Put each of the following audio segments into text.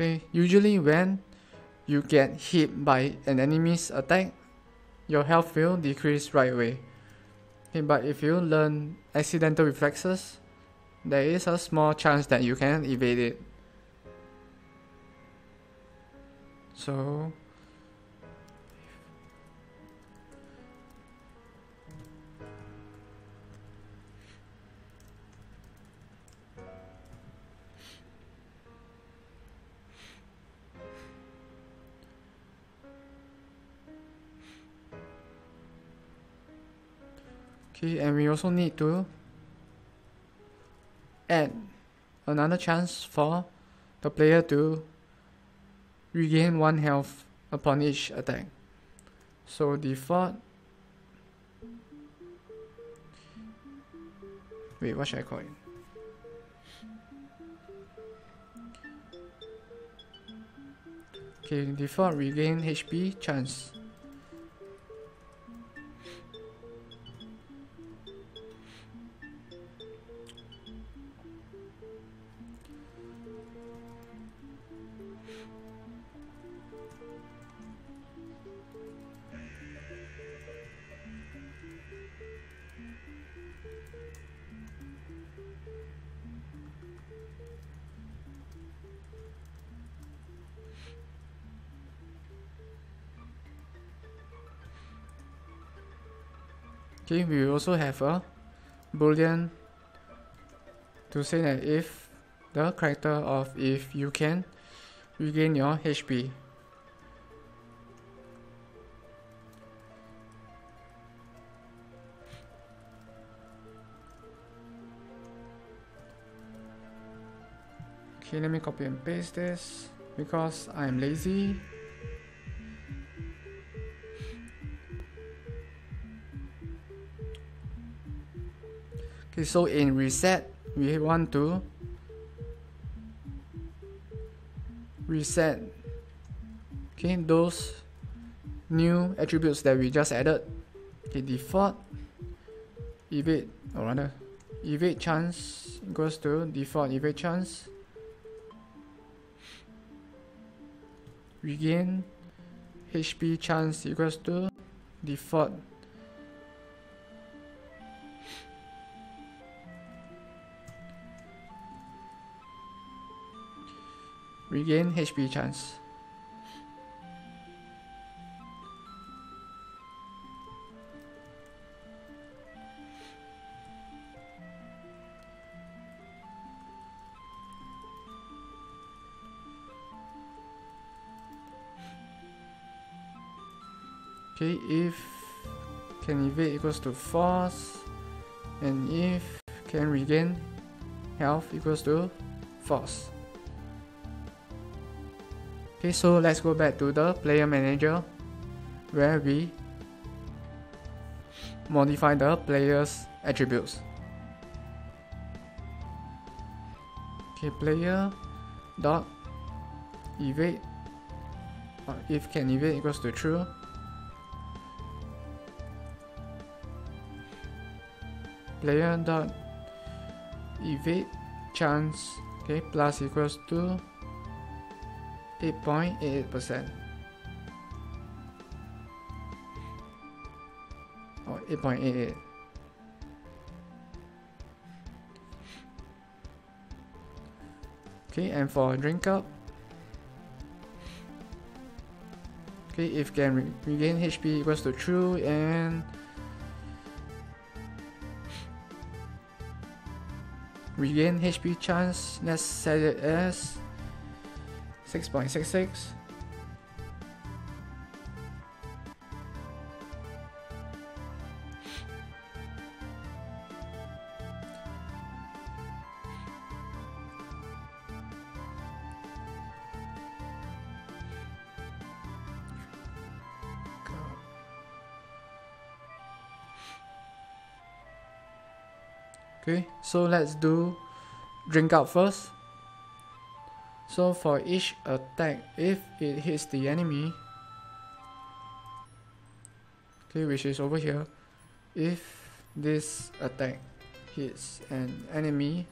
Okay, usually when you get hit by an enemy's attack, your health will decrease right away. Okay, but if you learn accidental reflexes, there is a small chance that you can evade it. So Okay, and we also need to add another chance for the player to regain one health upon each attack. So default Wait, what should I call it? Okay, default regain HP chance. Okay, we also have a boolean to say that if the character of if you can regain your HP. Okay, let me copy and paste this because I'm lazy. Okay, so in reset, we want to reset okay those new attributes that we just added. Okay, default evade or rather evade chance goes to default evade chance. Regain HP chance equals to default regain HP chance. Okay, if can evade equals to false and if can regain health equals to false. Okay, so let's go back to the player manager where we modify the player's attributes. Okay, player dot evade or if can evade equals to true. Player dot evade chance okay plus equals to 8.88% or 8.88 okay and for drink up. Okay if can re regain HP equals to true and regain HP chance let's set it as 6.66 Okay, so let's do drink out first. So for each attack, if it hits the enemy, okay, which is over here, if this attack hits an enemy,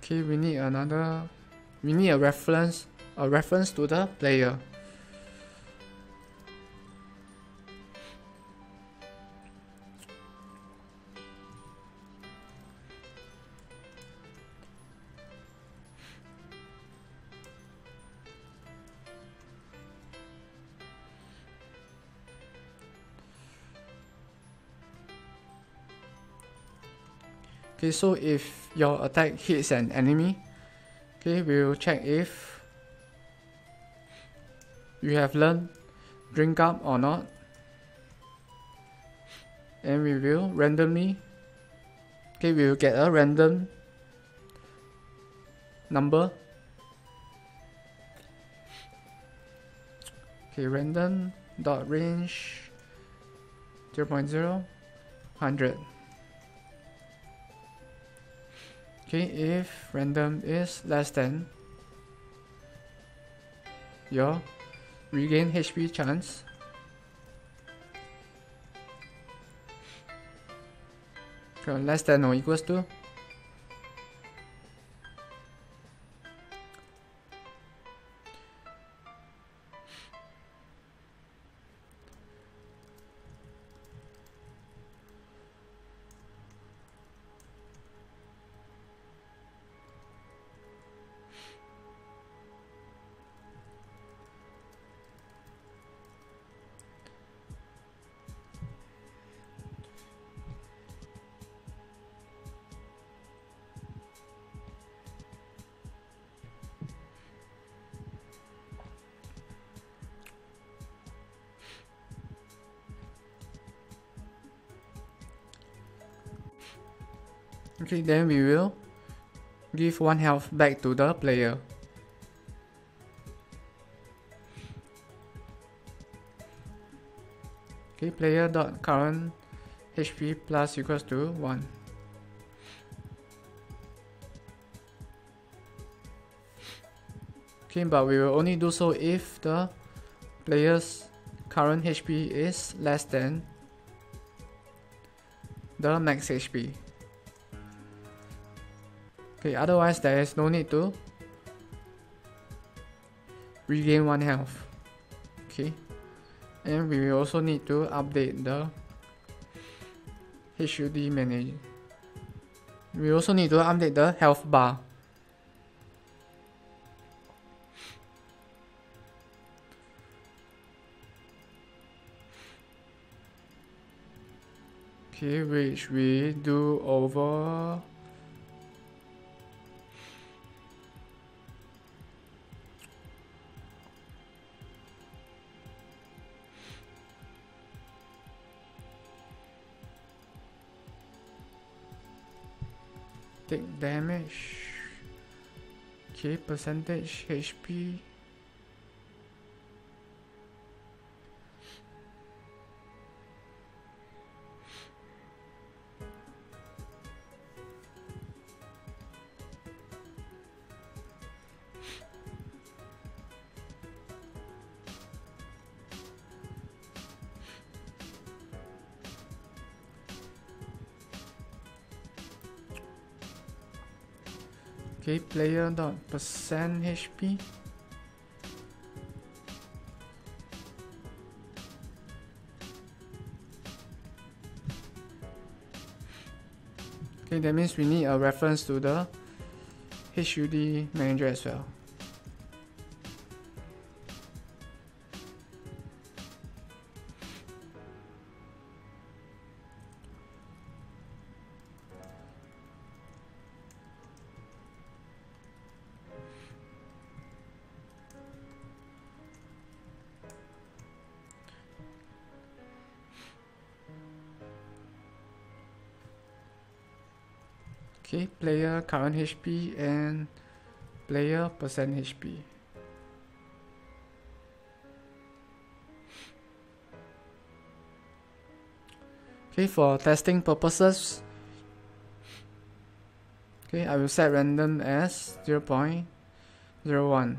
okay, we need another, we need a reference, a reference to the player. Okay, so if your attack hits an enemy, okay, we'll check if you have learned drink up or not. And we will randomly, okay, we will get a random number. Okay, random dot range 0 0.0 100. Okay, if random is less than your regain HP chance. Less than or equals to Okay, then we will give one health back to the player. Okay, player dot current HP plus equals to 1. Okay, but we will only do so if the player's current HP is less than the max HP. Okay, otherwise there is no need to regain one health. Okay, and we will also need to update the HUD manager. We also need to update the health bar. Okay, which we do over damage. Okay percentage HP Okay, player dot percent HP. Okay, that means we need a reference to the HUD manager as well. Current HP and player percent HP. Okay, for testing purposes, okay, I will set random as 0 0.01.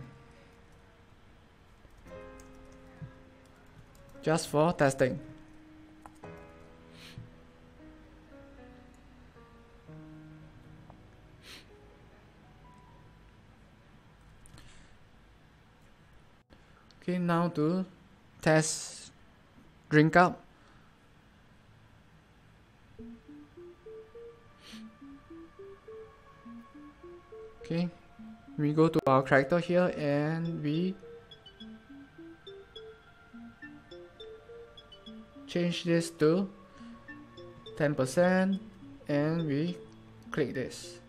Just for testing. Okay, now to test drink up. Okay, we go to our character here and we change this to 10% and we click this.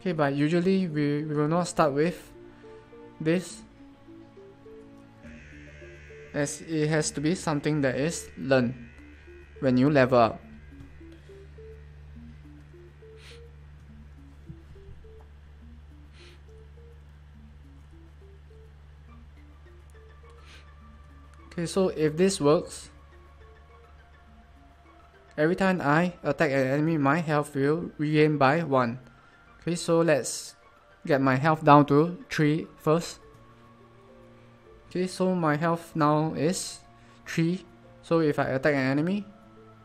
Okay, but usually we, we will not start with this as it has to be something that is learned when you level up. Okay, so if this works, every time I attack an enemy, my health will regain by 1. Okay, so let's get my health down to 3 first. Okay, so my health now is 3. So if I attack an enemy,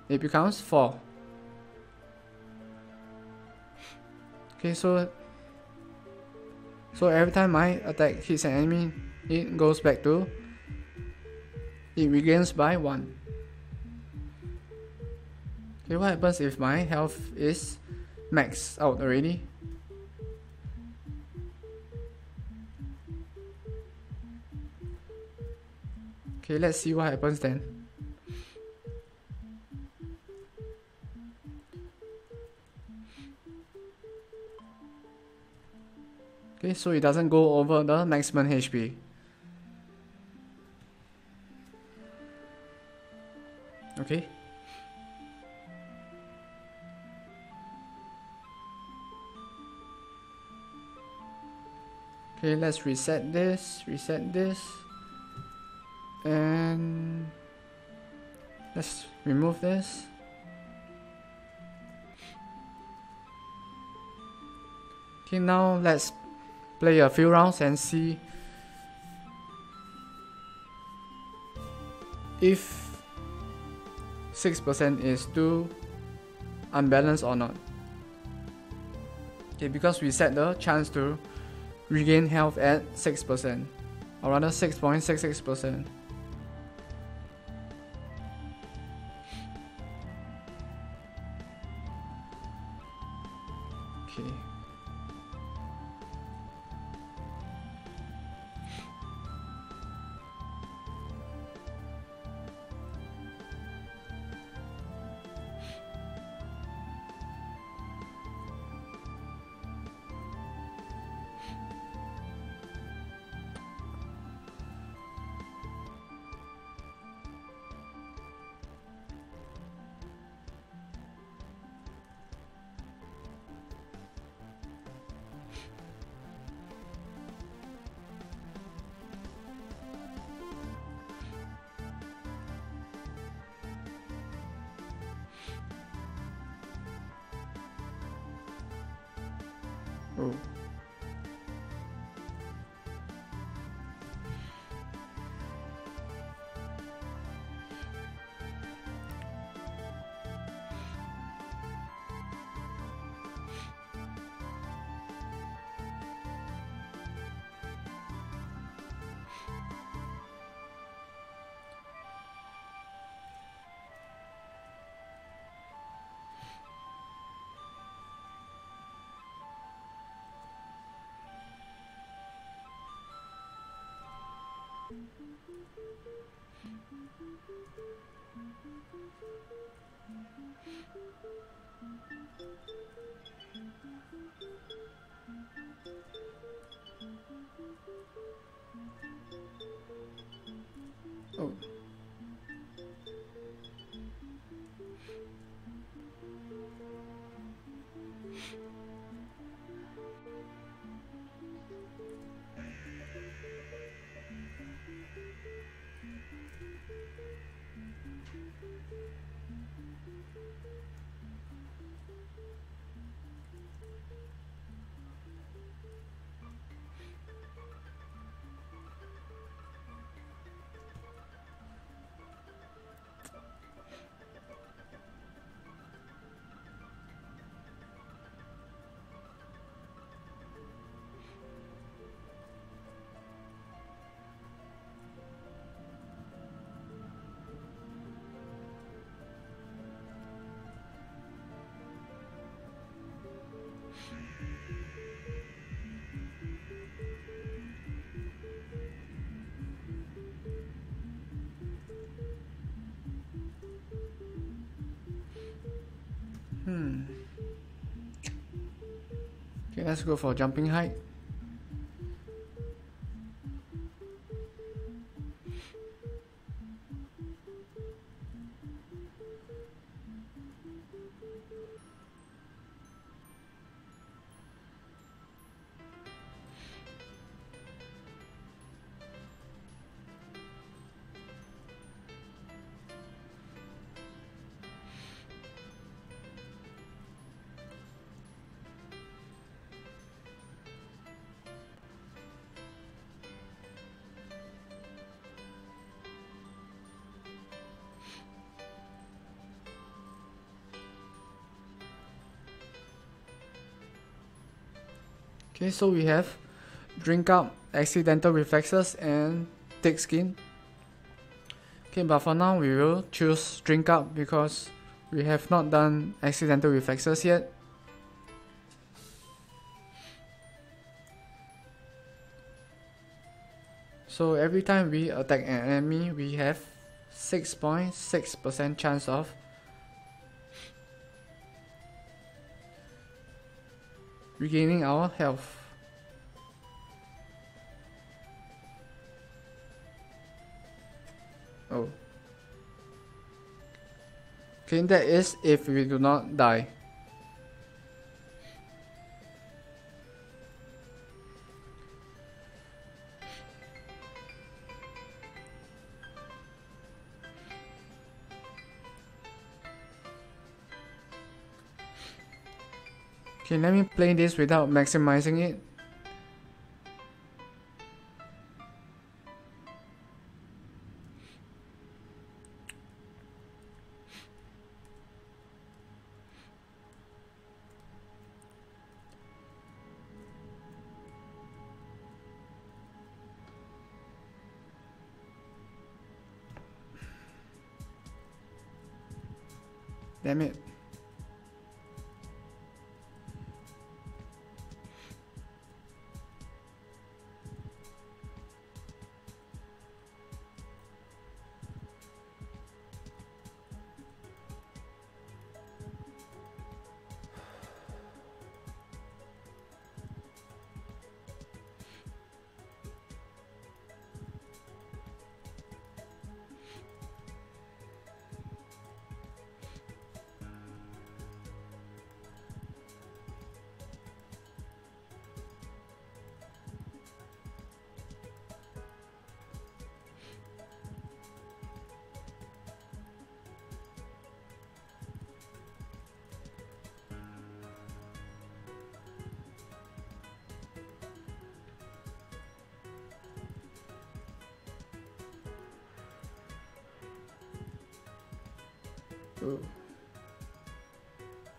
it becomes 4. Okay, so so every time my attack hits an enemy, it goes back to it regains by 1. Okay, what happens if my health is maxed out already? Okay, let's see what happens then. Okay, so it doesn't go over the maximum HP. Okay. Okay, let's reset this, reset this and let's remove this. Okay now let's play a few rounds and see if 6% is too unbalanced or not. Okay because we set the chance to regain health at 6% or rather 6.66% Oh. Oh. Hmm. Okay, let's go for jumping height. Okay, so we have drink up, accidental reflexes, and thick skin. Okay, but for now we will choose drink up because we have not done accidental reflexes yet. So every time we attack an enemy, we have 6.6% chance of regaining our health. Oh. Okay, that is if we do not die. Okay, let me play this without maximizing it. Damn it.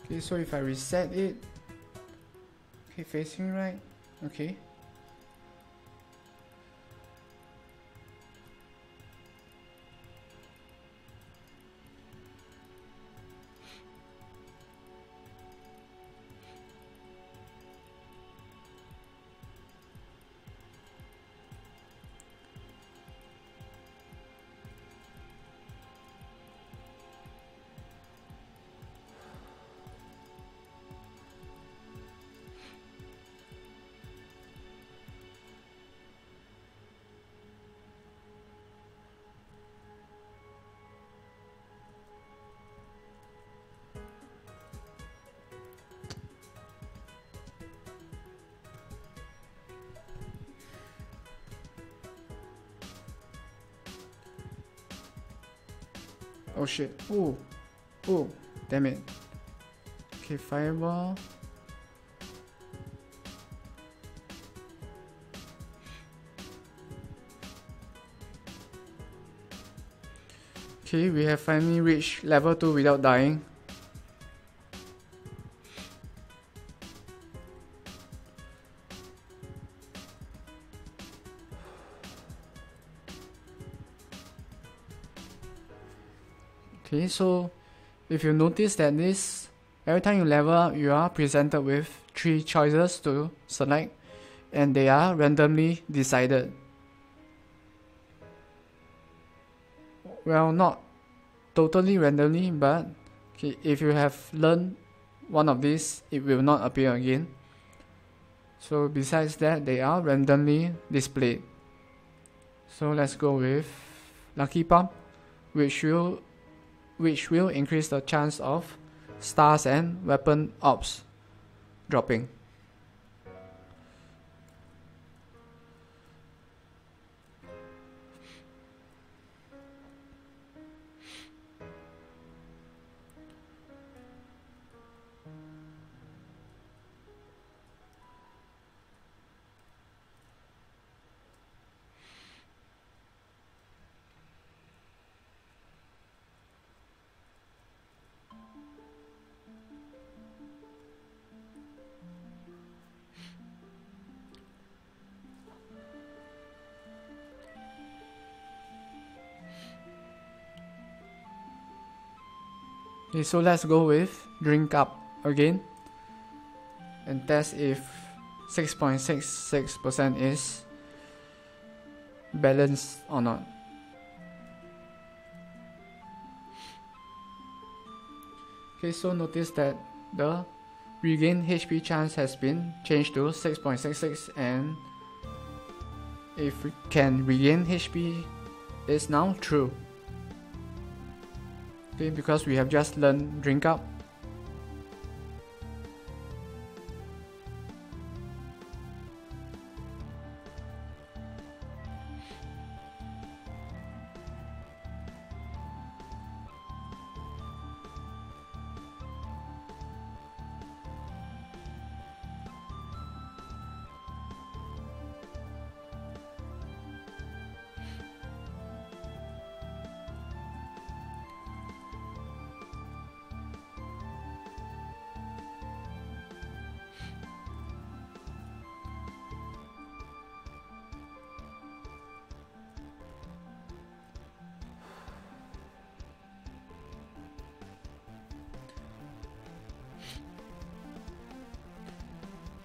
Okay, so if I reset it, okay, facing right, okay. Oh shit. Oh. Oh. Damn it. Okay, fireball. Okay, we have finally reached level 2 without dying. Okay, so if you notice that this, every time you level up, you are presented with three choices to select and they are randomly decided. Well, not totally randomly, but okay, if you have learned one of these it will not appear again. So besides that they are randomly displayed. So let's go with lucky pump which will which will increase the chance of stars and weapon orbs dropping Okay, so let's go with drink up again and test if 6.66% is balanced or not. Okay, so notice that the regain HP chance has been changed to 6.66 and if we can regain HP is now true okay because we have just learned drink up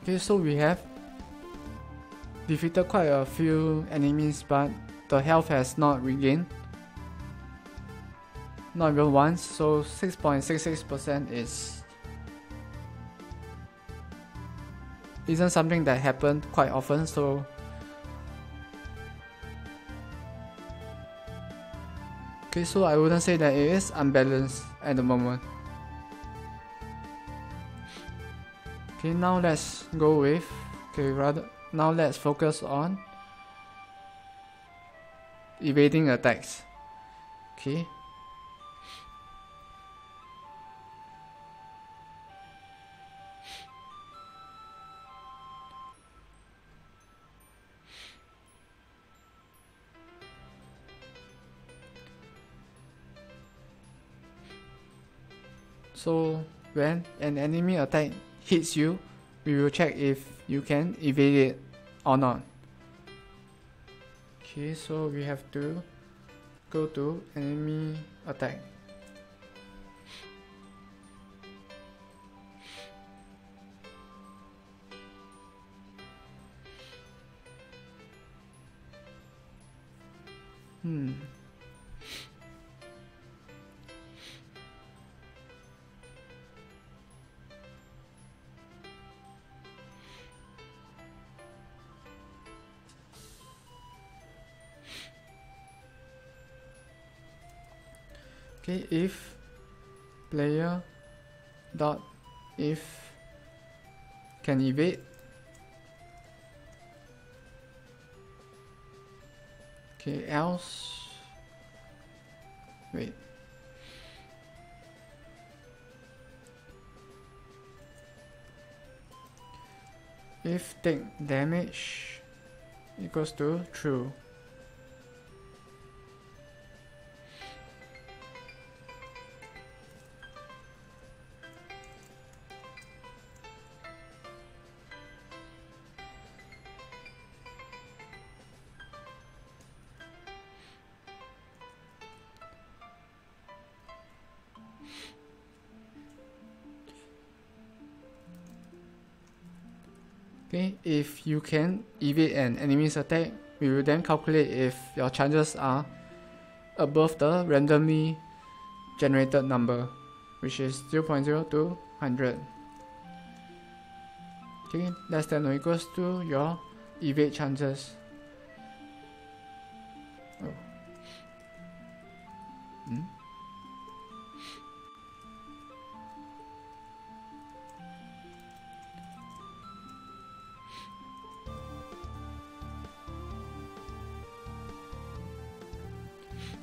Okay, so we have defeated quite a few enemies, but the health has not regained. Not even once, so 6.66% is isn't something that happened quite often, so Okay, so I wouldn't say that it is unbalanced at the moment. Okay now let's go with okay rather now let's focus on evading attacks. Okay. So when an enemy attack hits you, we will check if you can evade it or not. Okay, so we have to go to enemy attack. Hmm. Okay if player dot if can evade. Okay else wait. If take damage equals to true if you can evade an enemy's attack, we will then calculate if your chances are above the randomly generated number, which is 0.0 to 100. Okay, less than or equals to your evade chances. Oh. Hmm?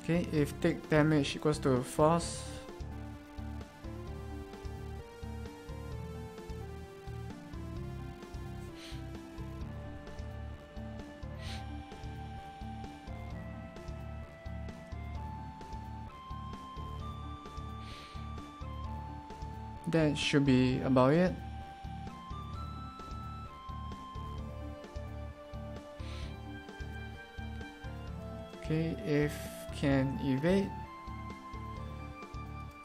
Okay, if take damage equals to false That should be about it. Okay, if can evade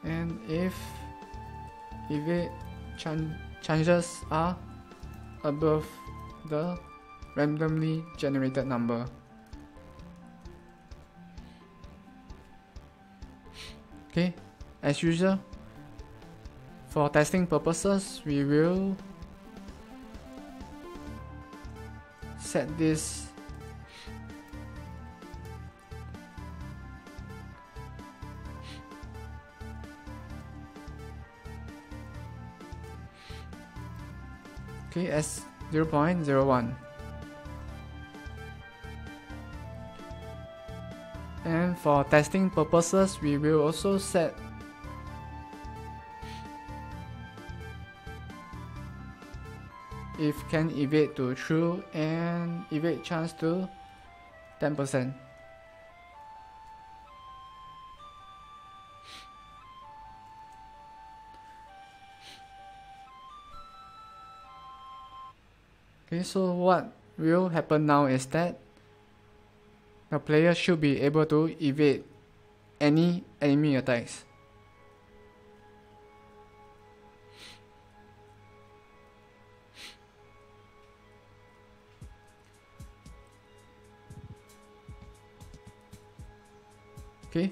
and if evade chan chances are above the randomly generated number. Okay, as usual, for testing purposes, we will set this okay as 0.01 and for testing purposes we will also set if can evade to true and evade chance to 10%. Okay, so what will happen now is that the player should be able to evade any enemy attacks. okay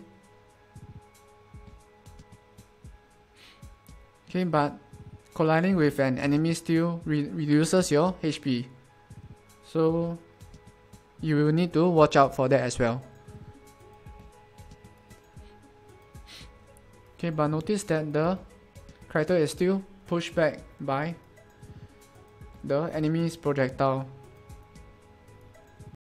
okay but colliding with an enemy still re reduces your HP so you will need to watch out for that as well. Okay but notice that the character is still pushed back by the enemy's projectile